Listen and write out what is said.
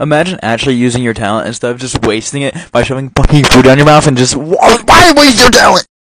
Imagine actually using your talent instead of just wasting it by shoving fucking food down your mouth and just why, why waste your talent?